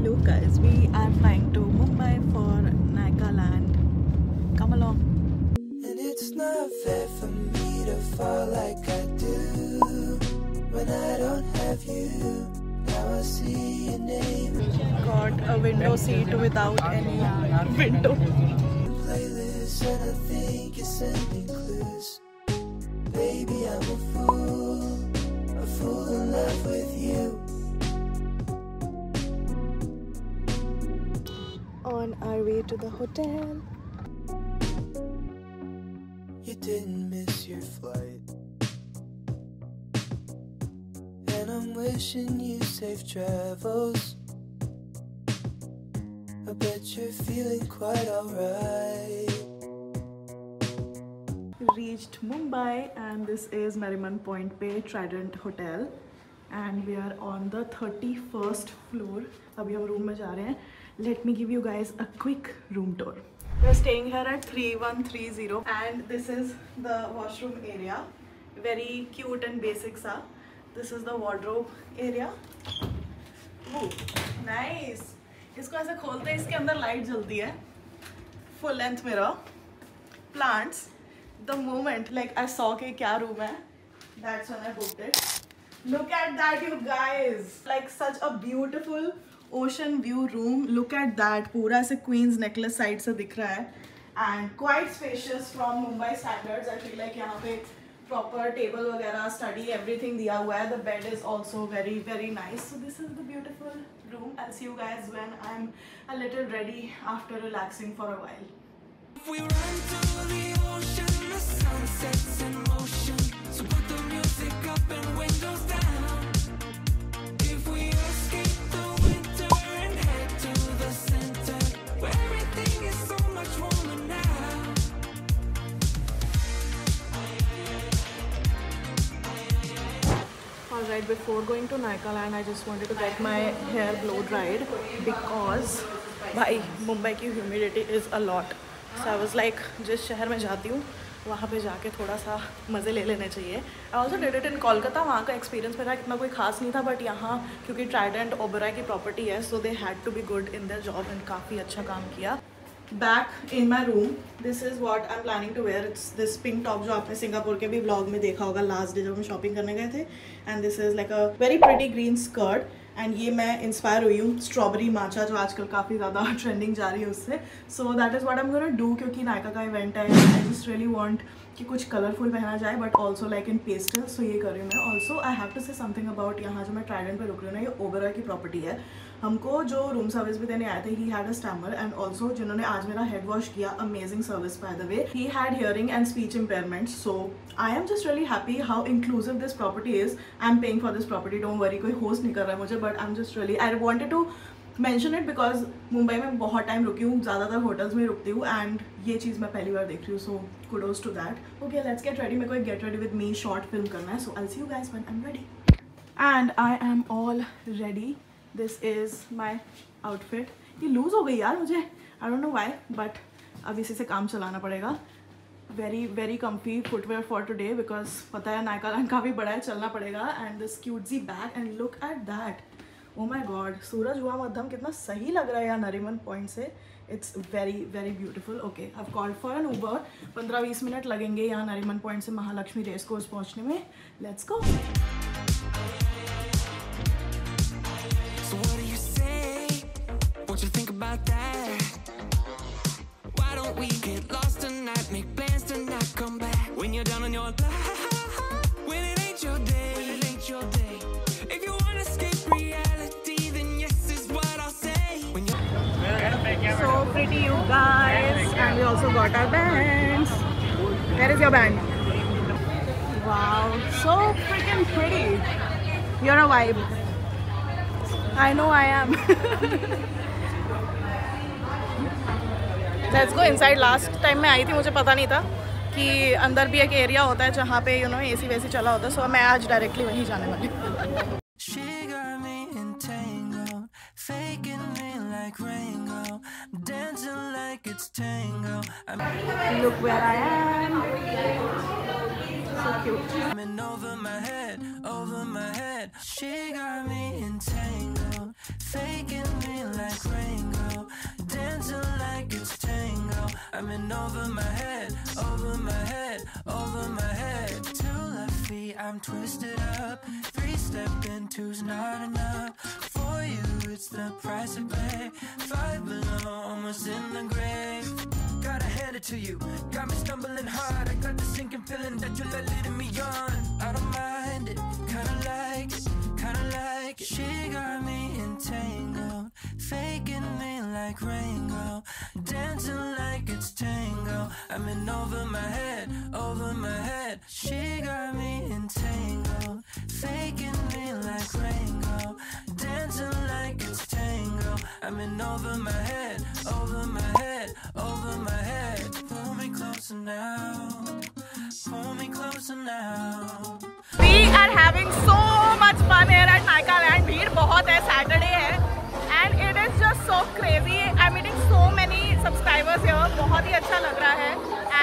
Hello guys, we are flying to Mumbai for Nika Land. Come along. And it's not fair for me to fall like I do when I don't have you. Now I see your name Got a window seat without any window. playlist, and I think you're sending clues. Baby, I'm a fool, a fool in love with you. On our way to the hotel. You didn't miss your flight. And I'm wishing you safe travels. I bet you're feeling quite alright. Reached Mumbai and this is Nariman Point Bay Trident Hotel. And we are on the 31st floor. अभी हम room में जा रहे हैं. Let me give you guys a quick room tour. We're staying here at 3130 and this is the washroom area. Very cute and basic sa. This is the wardrobe area. Ooh, nice. इसको ऐसे खोलते हैं इसके अंदर light जलती है full length mirror plants the moment like I saw कि क्या room है that's when I booked it look at that you guys like such a beautiful ocean view room look at that पूरा ऐसे queen's necklace side से दिख रहा है and quite spacious from Mumbai standards I feel like यहाँ पे proper table वगैरह study everything दिया हुआ है the bed is also very very nice so this is the beautiful room I'll see you guys when I'm a little ready after relaxing for a while We run to the ocean, before going to Nikaland, I just wanted to get my hair blow dried because भाई मुंबई की humidity is a lot so I was like जिस शहर में जाती हूँ वहाँ पे जाके थोड़ा सा मज़े ले लेने चाहिए। I also did it in Kolkata वहाँ का एक्सपीरियंस मेरा इतना कोई खास नहीं था बट यहाँ क्योंकि ट्राइडेंट ओबरा की प्रॉपर्टी है so they had to be good in their job and काफ़ी अच्छा काम किया। Back in my room this is what I am planning to wear it's this pink top जो आपने सिंगापुर के भी ब्लॉग में देखा होगा लास्ट डे जब हम शॉपिंग करने गए थे. And this is like a very pretty green skirt and ये मैं इंस्पायर हुई हूँ स्ट्रॉबेरी माचा जो आजकल काफ़ी ज़्यादा ट्रेंडिंग जा रही है उससे. So that is what am gonna do क्योंकि नायका का इवेंट है. आई जस्ट रियली वॉन्ट कि कुछ कलरफुल पहना जाए but also like in pastel so ये कर रही हूँ मैं. Also I have to say something about यहाँ जो मैं ट्राइडेंट पर रुक रही हूँ ना, ये ओबरा की प्रॉपर्टी है. हमको जो रूम सर्विस भी देने आए थे he had a stammer and also जिन्होंने आज मेरा हेड वॉश किया amazing service by the way he had hearing and speech impairment so I am just really happy how inclusive this property is I am paying for this property don't worry कोई host नहीं कर रहा है मुझे but I am just really I wanted to mention it because Mumbai में बहुत time रुकी हूँ, ज़्यादातर होटल्स में रुकती हूँ एंड ये चीज़ मैं पहली बार देख रही हूँ so kudos to that okay let's get ready मेरे को एक get ready with me short film करना है so I see you guys I am ready and I am all ready this is my outfit ये loose हो गई यार मुझे। I don't know why but अब इसी से काम चलाना पड़ेगा। Very very comfy footwear for today because पता है नायका लैंड काफ़ी बड़ा है, चलना पड़ेगा। And this cutesy bag and look at that oh my god सूरज हुआ मध्यम कितना सही लग रहा है यार नरीमन पॉइंट से। It's very very beautiful okay अब कॉल फॉर एन ऊबर पंद्रह बीस मिनट लगेंगे यहाँ नरीमन पॉइंट से महालक्ष्मी रेस कोर्स पहुँचने में। Let's go you're down on your luck, when it ain't your day, when it ain't your day. If you wanna escape reality, then yes is what I'll say. When you're So pretty you guys and we also got our bands. Where is your band? Wow, so freaking pretty. You're a vibe. I know I am. Let's go inside. Last time मैं आई थी मुझे पता नहीं था कि अंदर भी एक एरिया होता है जहाँ पे यू नो ए सी वैसी चला होता है सो so मैं आज डायरेक्टली वहीं जाने वाली हूँ Look where I am. So cute. Coming over my head, over my head. She got me entangled, faking me like Ringo, dancing like it's tango. I'm in over my head. I'm twisted up. Three step in, two's not enough. For you, it's the price to pay. Five below, almost in the grave. Gotta hand it to you. Got me stumbling hard. I got the sinking feeling that you're leading me on. I don't mind it, kinda like it, kinda like it. She got me entangled, faking me like Ringo, dancing like it's tango. I'm in over my head, over my head. She I'm in over my head, over my head, over my head. Pull me closer now, pull me closer now. We are having so much fun here at Naika Land. भीड़ बहुत है Saturday है and it is just so crazy. I'm meeting so many subscribers here. बहुत ही अच्छा लग रहा है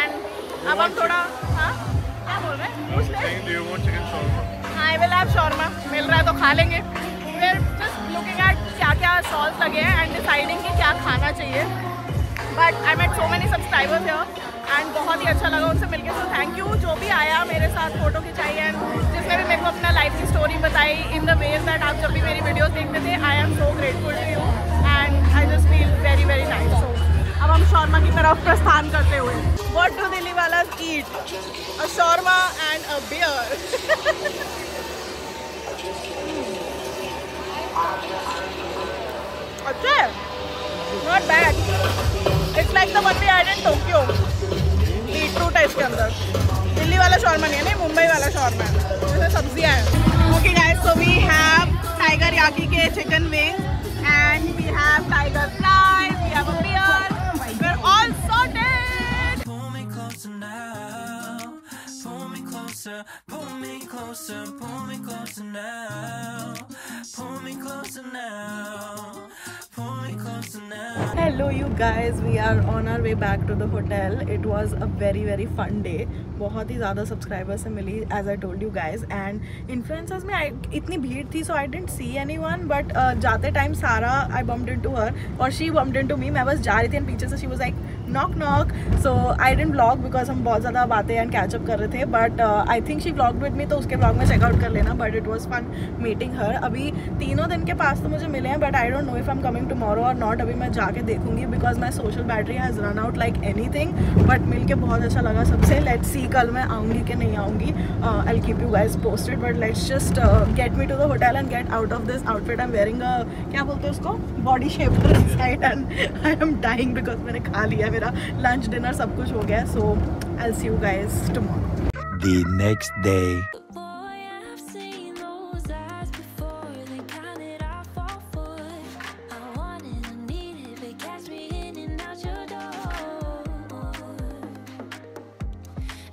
and अब हम थोड़ा हाँ क्या बोल रहे हैं Do you want chicken shawarma? I will have shawarma. मिल रहा है तो खा लेंगे. लगे हैं and deciding कि क्या खाना चाहिए. But I met so many subscribers here and बहुत ही अच्छा लगा उनसे मिलकर so थैंक यू जो भी आया मेरे साथ फ़ोटो खिंचाई एंड जिसने भी मेरे को अपना लाइफ की स्टोरी बताई इन द वेज दैट आप जब भी मेरी वीडियोस देखते थे I am so grateful to you and I just feel very very nice so अब हम शॉर्मा की तरफ़ प्रस्थान करते हुए। वॉट डू दिल्ली वाला eat a shawarma and a beer अच्छा है not bad it's like the one we had in Tokyo beetroot है इसके अंदर दिल्ली वाला शॉर्मा नहीं है नहीं मुंबई वाला शॉर्मा है जैसे सब्ज़ियाँ हैं okay guys so we have Tiger Yaki के chicken wing and we have tiger fries we have a beer we are all sorted. Pull me closer. Pull me closer. Pull me closer now. Pull me closer now. Pull you guys we are you guys, we are on our way back to the very very fun day. बहुत ही ज़्यादा subscribers से मिली as I told you guys and influencers में I- इतनी भीड़ थी so I didn't see anyone but जाते time सारा I bumped in to her और she bumped in to me मैं बस जा रही थी एंड पीछे से she was like knock knock so I didn't vlog because हम बहुत ज़्यादा बातें एंड कैचअप कर रहे थे but I think she blog with me तो उसके ब्लॉग में चेकआउट कर लेना but it was fun meeting her अभी तीनों दिन के पास तो मुझे मिले हैं but I don't know if I am coming tomorrow और नॉट अभी मैं जाके देखूँगी because my social battery has run out like anything but मिल के बहुत अच्छा लगा सबसे. लेट्स सी कल मैं आऊँगी कि नहीं आऊँगी. I keep you guys posted but let's just get me to the hotel and get out of this outfit I am wearing क्या बोलते हैं उसको? Body shape and I am dying because मैंने खा लिया है मेरा लंच डिनर सब कुछ हो गया so I see you guys tomorrow The next day. Boy, I've seen those eyes before. They counted off all four. I wanted and needed, but catch me in and out your door.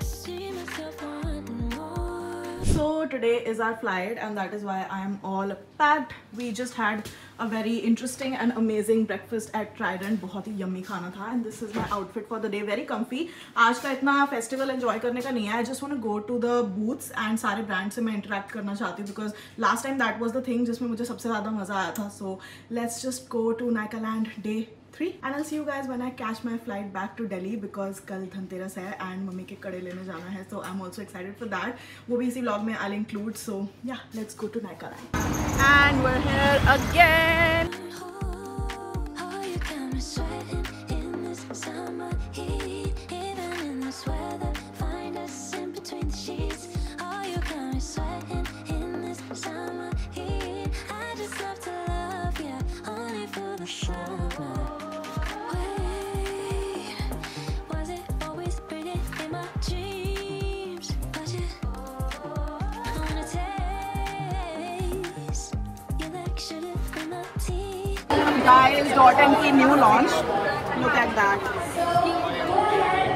I see myself wanting more. So today is our flight and that is why I am all packed. We just had a very interesting and amazing breakfast at Trident. बहुत ही yummy खाना था and this is my outfit for the day. Very comfy. आज का इतना festival enjoy करने का नहीं है. I just want to go to the booths and सारे brand से मैं interact करना चाहती हूँ because last time that was the thing जिसमें मुझे सबसे ज़्यादा मज़ा आया था. So let's just go to Nikaland day three and I'll see you guys when I catch my flight back to Delhi because कल धनतेरस है and मम्मी के कड़े लेने जाना है so I'm also excited for that वो भी इसी vlog में I'll include so yeah let's go to Nikaland and we're here again and Key new launch look at that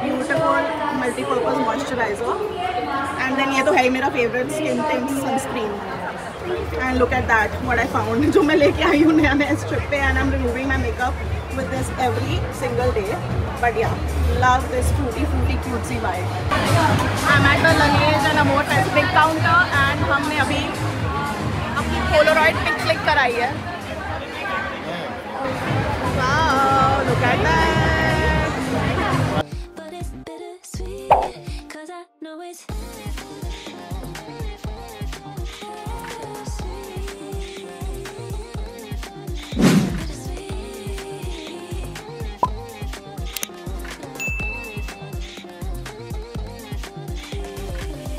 beautiful multi-purpose moisturizer and then ये तो है ही मेरा favorite skin tint sunscreen and look at that what I found जो मैं लेके आई हूँ नया नया trip पे and I'm removing my makeup with this every single day but yeah love this fruity fruity cutesy vibe I'm at the Laneige and Amore Pacific counter and हमने अभी अपनी Polaroid pic click कराई है But it's bittersweet, cause I know it's.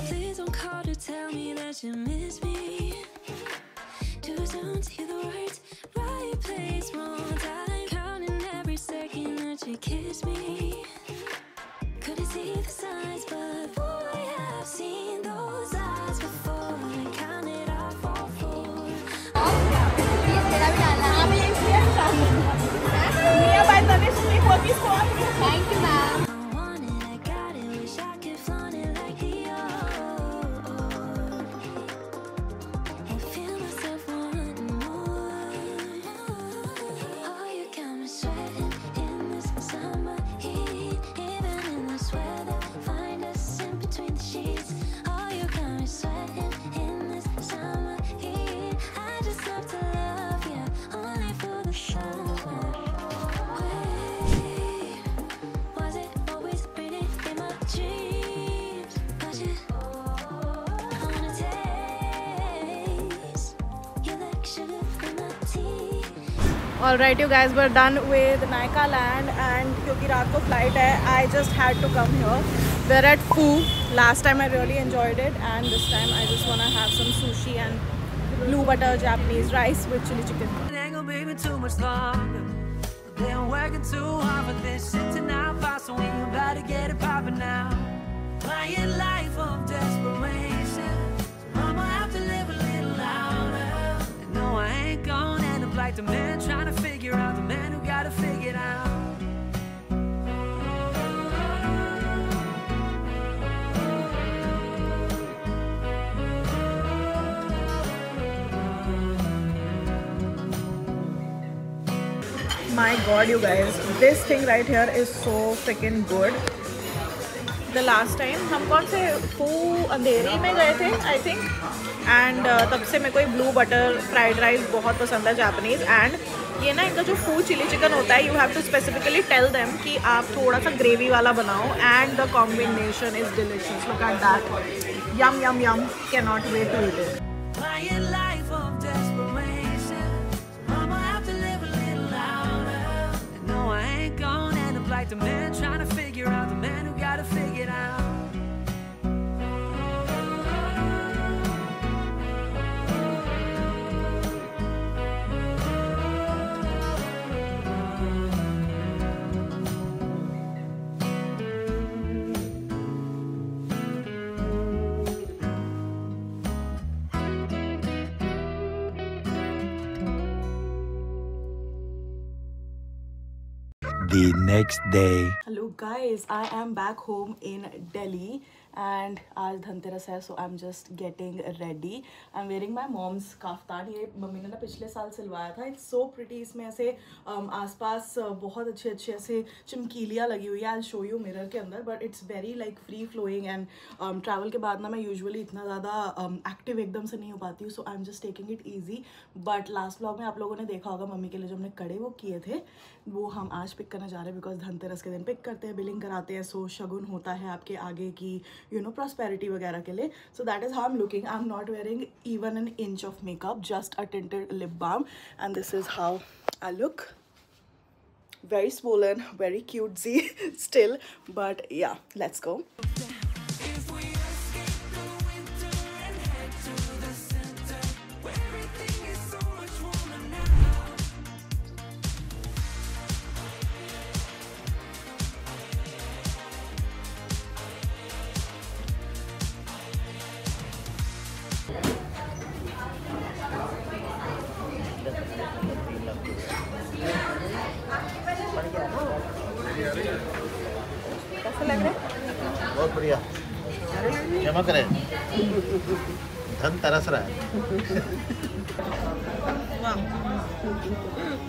Please don't call to tell me that you miss me me Couldn't see the signs But boy, I've seen those eyes before And counted off all four Thank you, ma'am. All right, you guys were done with Naika Land and क्योंकि रात को flight है, I just had to come here. We're at Phu. Last time I really enjoyed it and this time I just wanna have some sushi and blue butter Japanese rice with chili chicken. God, you guys, this thing right here is so freaking good. The last time हम कौन से Foo Andheri में गए थे I think and तब से मेरे को ब्लू बटर फ्राइड राइस बहुत पसंद है जापानीज एंड ये ना इनका जो फू चिली चिकन होता है you have to specifically tell them कि आप थोड़ा सा ग्रेवी वाला बनाओ. And the combination is delicious look at that yum yum yum can not wait to eat it dimension, trying to figure out the next day. Hello guys, I am back home in Delhi and आज धनतेरस है so I am just getting ready I am wearing my mom's kaftan ये mummy ने ना पिछले साल सिलवाया था। It's so pretty इसमें ऐसे um, आसपास uh, बहुत अच्छे अच्छे ऐसे चमकीलियाँ लगी हुई है। आई शो यू मिरर के अंदर but it's very like free flowing and travel के बाद ना मैं यूजुअली इतना ज़्यादा एक्टिव um, एकदम से नहीं हो पाती हूँ so I am just taking it easy but last vlog में आप लोगों ने देखा होगा मम्मी के लिए जो हमने कड़े वो किए थे वो हम आज पिक करने जा रहे हैं बिकॉज़ धनतेरस के दिन पिक करते हैं बिलिंग कराते हैं सो शगुन होता है आपके आगे की यू नो प्रॉस्पेरिटी वगैरह के लिए. So that is how am looking I am not wearing even an inch of makeup just a tinted lip balm and this is how I look very swollen, very cutesy still. But yeah, let's go. हैं बढ़िया चमक रहे धन तरस रहा है।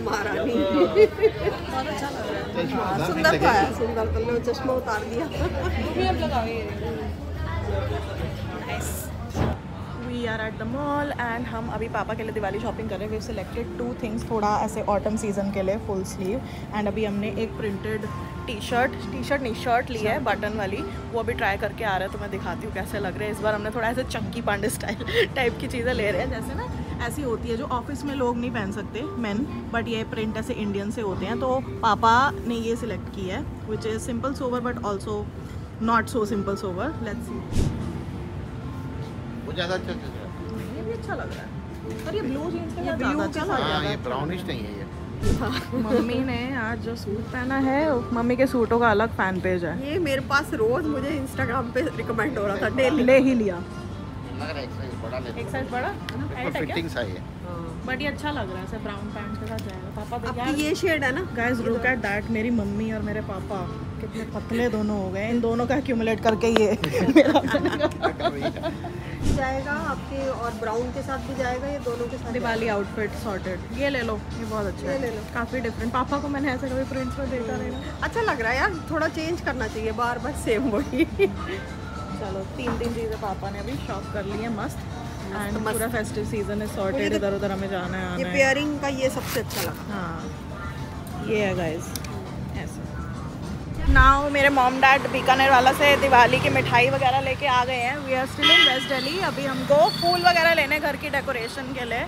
महारानी। सुंदर का सुंदर चश्मा उतार दिया। We are at the mall and हम अभी पापा के लिए दिवाली शॉपिंग कर रहे हैं। वी सिलेक्टेड टू थिंग्स थोड़ा ऐसे ऑटम सीज़न के लिए फुल स्लीव एंड अभी हमने एक printed T shirt T shirt नहीं शर्ट ली है बटन वाली। वो अभी ट्राई करके आ रहा है तो मैं दिखाती हूँ कैसे लग रहे हैं। इस बार हमने थोड़ा ऐसे चंकी पांडे स्टाइल टाइप की चीज़ें ले रहे हैं। जैसे ना ऐसी होती है जो ऑफ़िस में लोग नहीं पहन सकते मैन बट ये प्रिंट ऐसे इंडियन से होते हैं। तो पापा ने ये सिलेक्ट किया है which is simple sober but also not so simple sober let's see ज़्यादा अच्छा चल रहा है। ये भी अच्छा लग रहा है। और ये ब्लू जीन्स के साथ ज़्यादा अच्छा लग रहा हाँ ये ब्राउनिश नहीं है ये। मम्मी ने आज जो सूट पहना है मम्मी के सूटों का अलग फ़ैन पेज है। ये मेरे पास रोज मुझे इंस्टाग्राम पे रिकमेंड हो रहा था डेली ले ही लिया। लग रहा है एक साइज़ बड़ा ले एक साइज़ बड़ा? है क्या? फिटिंग सा है। बट ये अच्छा लग रहा है ऐसे ब्राउन पैंट के साथ जाएगा। पापा ये शेड है ना। गाइस लुक एट दैट मेरी मम्मी और मेरे पापा। कितने पतले दोनों हो गए इन दोनों का एक्यूमुलेट करके ये जाएगा आपके और ब्राउन के साथ भी जाएगा ये दोनों के साथ दिवाली आउटफिट सॉर्टेड ये ले लो ये बहुत अच्छा ये है। ले लो। काफ़ी डिफरेंट पापा को मैंने ऐसे कभी प्रिंट्स में देखा नहीं अच्छा लग रहा है यार थोड़ा चेंज करना चाहिए बार बार सेम वही। चलो तीन तीन चीज़ें पापा ने अभी शॉप कर ली है मस्त। एंड पूरा फेस्टिव सीज़न है सॉर्टेड इधर उधर हमें जाना है ये आना पेयरिंग का ये सबसे अच्छा लगा। हाँ ये है गाइस नाउ मेरे मॉम डैड बीकानेर वाला से दिवाली की मिठाई वगैरह लेके आ गए हैं। We are still in west Delhi अभी हमको फूल वगैरह लेने घर की डेकोरेशन के लिए।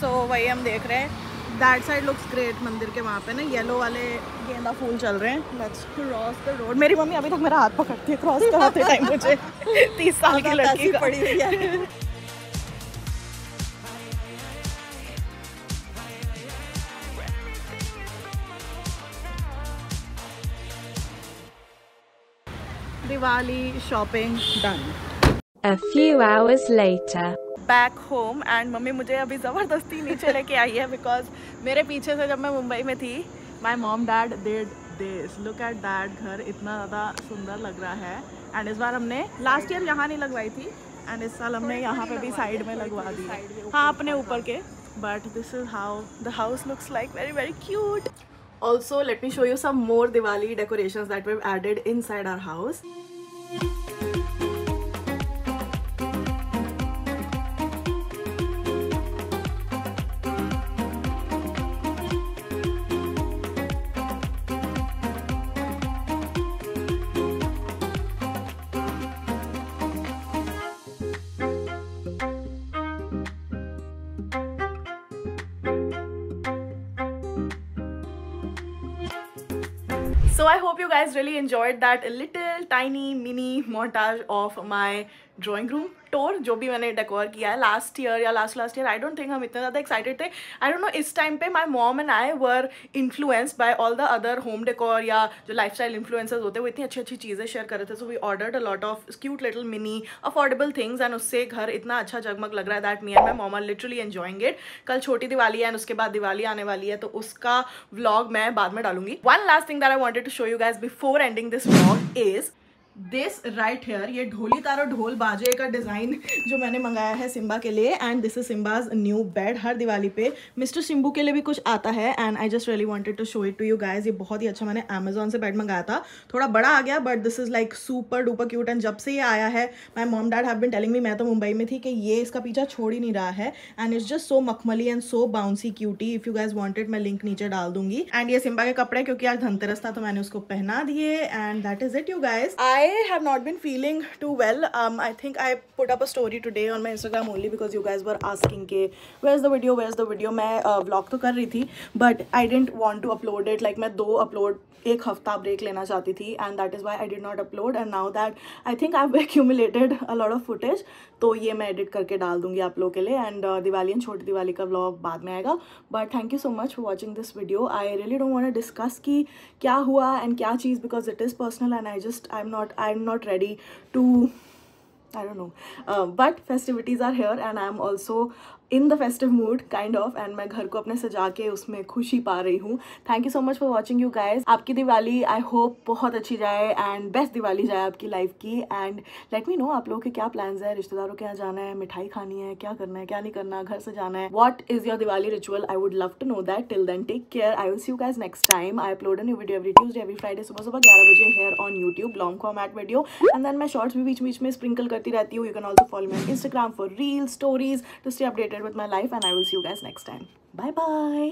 सो so, वही हम देख रहे हैं। दैट साइड लुक्स ग्रेट मंदिर के वहाँ पे ना। येलो वाले गेंदा फूल चल रहे हैं। लेट्स क्रॉस द रोड मेरी मम्मी अभी तक मेरा हाथ पकड़ती है। क्रॉस कराते टाइम मुझे। तीस साल की लड़की पड़ी हुई है। Diwali shopping done A few hours later. Back home and mummy मुझे अभी ज़बरदस्ती नीचे लेके आई है बिकॉज़ मेरे पीछे से जब मैं मुंबई में थी my mom dad dad this look at that घर इतना ज़्यादा सुंदर लग रहा है. एंड इस बार हमने लास्ट ईयर यहाँ नहीं लगवाई थी. एंड इस साल हमने यहाँ पे भी साइड में लगवा दी हाँ. अपने ऊपर के. But this is how the house looks like very very cute Also, let me show you some more Diwali decorations that we've added inside our house. So I hope you guys really enjoyed that a little tiny, mini montage of my drawing room tour, जो भी मैंने decor किया है last year या last last year I don't think हम इतने ज़्यादा excited थे। आई डोंट नो इस टाइम पे my mom and I were influenced by all the other home decor या जो लाइफ स्टाइल इन्फ्लुएंसर्स होते हैं, वो इतनी अच्छी अच्छी चीज़ें शेयर कर रहे थे। So we ordered a lot of cute little mini affordable things and उससे घर इतना अच्छा जगमग लग रहा है that me and my mom are literally enjoying it कल छोटी दिवाली है एंड उसके बाद दिवाली आने वाली है तो उसका व्लॉग मैं बाद में डालूँगी। One last thing that I wanted to show you guys before ending this vlog is this right here ये ढोली तारो ढोल बाजे का डिज़ाइन जो मैंने मंगाया है सिम्बा के लिए and this is Simba's new bed हर दिवाली पे। मिस्टर सिम्बू के लिए भी कुछ आता है and I just really wanted to show it to you guys ये बहुत ही अच्छा मैंने अमेजोन से बेड मंगाया था। थोड़ा बड़ा आ गया but this is like super duper cute and जब से ये आया है my mom dad have been telling me मैं तो मुंबई में थी, कि ये इसका पीछा छोड़ ही नहीं रहा है एंड इट्स जस्ट सो मखमली and so bouncy cutie if you guys wanted मैं लिंक नीचे डाल दूँगी। एंड ये सिम्बा के कपड़े, क्योंकि आज धनतेरस था तो मैंने उसको पहना दिए and that is it you guys I have not been feeling too well. Um i think i put up a story today on my instagram only because you guys were asking ke, where's the video? Where's the video? मैं vlog तो कर रही थी but I didn't want to upload it like मैं दो upload एक हफ़्ता break लेना चाहती थी and that is why I did not upload and now that I think I accumulated a lot of footage तो ये मैं एडिट करके डाल दूँगी आप लोगों के लिए. एंड दिवाली एंड छोटी दिवाली का व्लॉग बाद में आएगा. But thank you so much for watching this video I really don't want to discuss कि क्या हुआ एंड क्या चीज़ because it is personal and I just I am not i'm not ready to I don't know. Uh, but festivities are here and I'm also in the festive mood kind of and मैं घर को अपने सजा के उसमें खुशी पा रही हूँ। Thank you so much for watching you guys आपकी दिवाली आई होप बहुत अच्छी जाए एंड बेस्ट दिवाली जाए आपकी लाइफ की। एंड लेट मी नो आप लोगों के क्या प्लान्स है, रिश्तेदारों के यहाँ जाना है, मिठाई खानी है, क्या करना है, क्या नहीं करना, घर से जाना है। What is your Diwali ritual I would love to know that till then take care I will see you guys next time I upload new video every Tuesday every Friday सुबह सुबह ग्यारह बजे here on YouTube long format video and then मैं shorts भी बीच बीच में sprinkle करती रहती हूँ. You can also follow me Instagram for reel stories to stay updated with my life and I will see you guys next time. Bye bye.